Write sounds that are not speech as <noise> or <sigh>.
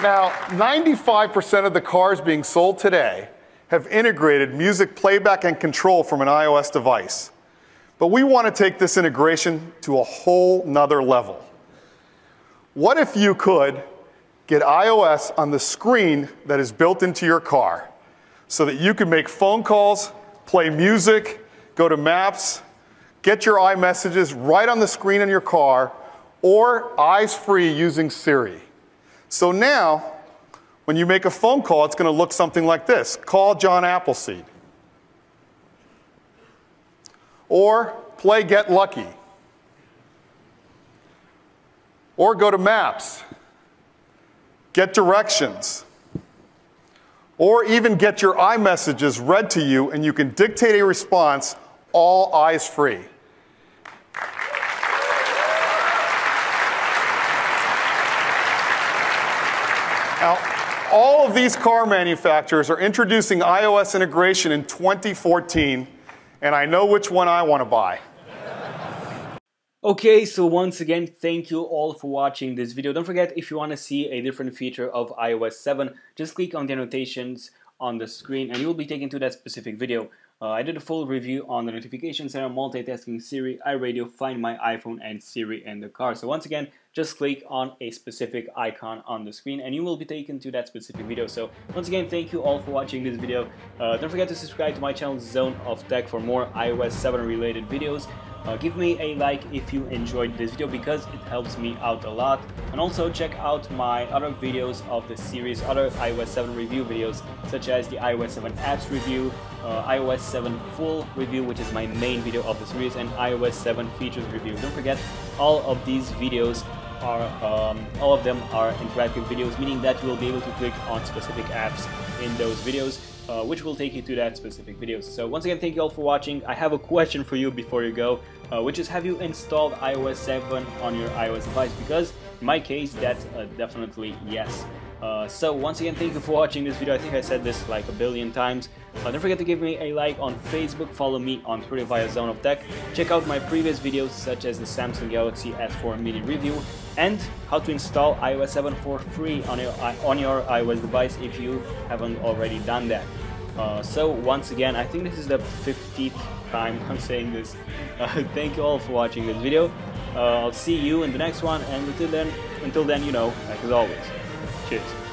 Now, 95% of the cars being sold today have integrated music playback and control from an iOS device. But we want to take this integration to a whole nother level. What if you could get iOS on the screen that is built into your car so that you can make phone calls, play music, go to maps, get your iMessages right on the screen in your car, or eyes free using Siri. So now, when you make a phone call, it's going to look something like this Call John Appleseed. Or play Get Lucky. Or go to Maps, get directions, or even get your iMessages read to you and you can dictate a response all eyes free. Now, all of these car manufacturers are introducing iOS integration in 2014, and I know which one I want to buy. Okay, so once again, thank you all for watching this video. Don't forget, if you want to see a different feature of iOS 7, just click on the annotations on the screen and you will be taken to that specific video. Uh, I did a full review on the notification center, multitasking Siri, iRadio, Find My iPhone, and Siri in the car. So once again, just click on a specific icon on the screen and you will be taken to that specific video. So once again, thank you all for watching this video. Uh, don't forget to subscribe to my channel Zone of Tech for more iOS 7 related videos. Uh, give me a like if you enjoyed this video because it helps me out a lot and also check out my other videos of the series other iOS 7 review videos such as the iOS 7 apps review uh, iOS 7 full review which is my main video of the series and iOS 7 features review don't forget all of these videos are um, all of them are interactive videos meaning that you will be able to click on specific apps in those videos uh, which will take you to that specific video. So once again, thank you all for watching. I have a question for you before you go, uh, which is have you installed iOS 7 on your iOS device? Because in my case, that's uh, definitely yes. Uh, so once again, thank you for watching this video. I think I said this like a billion times. Uh, don't forget to give me a like on Facebook, follow me on Twitter via Zone of Tech, check out my previous videos such as the Samsung Galaxy S4 mini review and how to install iOS 7 for free on your, on your iOS device if you haven't already done that. Uh, so once again, I think this is the 50th time I'm saying this. Uh, <laughs> thank you all for watching this video. Uh, I'll see you in the next one and until then, until then, you know, like as always, cheers.